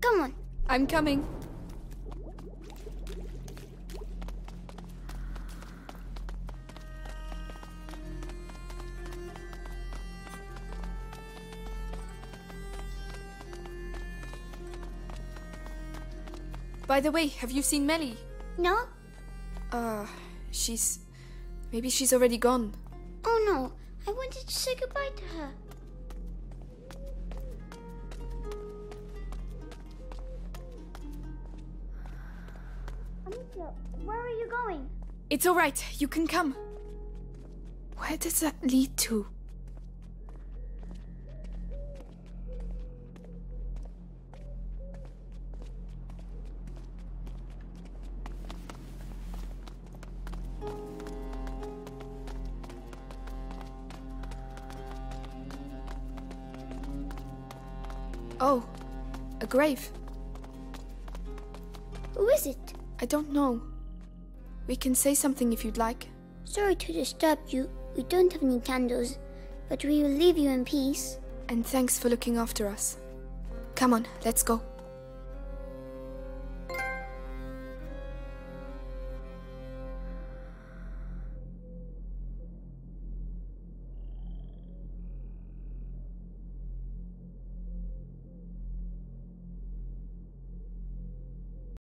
Come on. I'm coming. By the way, have you seen Mélie? No? Uh, she's. Maybe she's already gone. Oh no, I wanted to say goodbye to her. Amicia, where are you going? It's alright, you can come. Where does that lead to? Oh, a grave. Who is it? I don't know. We can say something if you'd like. Sorry to disturb you. We don't have any candles, but we will leave you in peace. And thanks for looking after us. Come on, let's go.